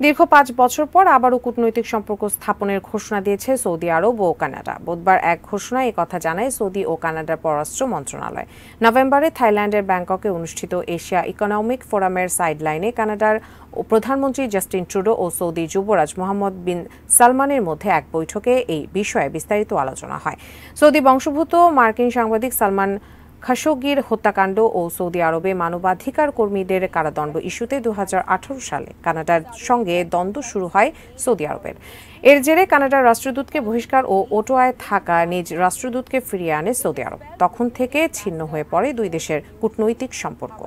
দীর্ঘ পাঁচ বছর পর আবারও কূটনৈতিক সম্পর্ক স্থাপনের ঘোষণা দিয়েছে সৌদি আরব ও কানাডা। বুধবার এক ঘোষণায় কথা জানায় সৌদি ও কানাডার পররাষ্ট্র মন্ত্রণালয়। নভেম্বরে থাইল্যান্ডের ব্যাংককে অনুষ্ঠিত এশিয়া ইকোনমিক ফোরামের সাইডলাইনে কানাডার প্রধানমন্ত্রী জাস্টিন ট্রুডো ও সৌদি যুবরাজ মোহাম্মদ বিন সালমানের মধ্যে এক বৈঠকে এই বিষয়ে বিস্তারিত আলোচনা হয়। সৌদি বংশভূত মার্কিন সাংবাদিক সালমান খাশোগির হত্যাকাণ্ড ও সৌদি আরবে মানবাধিকার কর্মীদের কারাদণ্ড ইস্যুতে দু হাজার আঠারো সালে কানাডার সঙ্গে দ্বন্দ্ব শুরু হয় সৌদি আরবের। এর জেরে কানাডার রাষ্ট্রদূতকে বহিষ্কার ও ওটোয়ায় থাকা নিজ রাষ্ট্রদূতকে ফিরিয়ে আনে সৌদি আরব। তখন থেকে ছিন্ন হয়ে পড়ে দুই দেশের কূটনৈতিক সম্পর্ক।